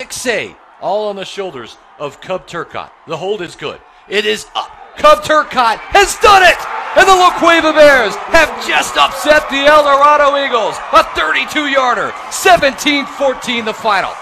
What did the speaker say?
Six a, all on the shoulders of Cub Turcotte. The hold is good. It is up. Cub Turcotte has done it! And the La Cueva Bears have just upset the El Dorado Eagles. A 32 yarder, 17 14 the final.